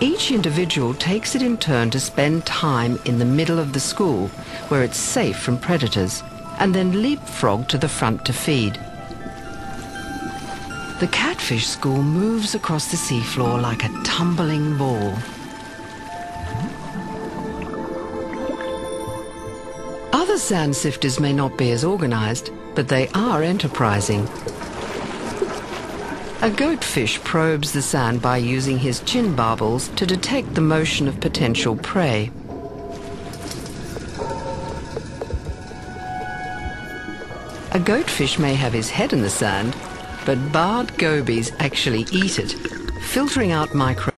Each individual takes it in turn to spend time in the middle of the school, where it's safe from predators, and then leapfrog to the front to feed. The catfish school moves across the seafloor like a tumbling ball. Other sand sifters may not be as organized, but they are enterprising. A goatfish probes the sand by using his chin barbels to detect the motion of potential prey. A goatfish may have his head in the sand, but barred gobies actually eat it, filtering out micro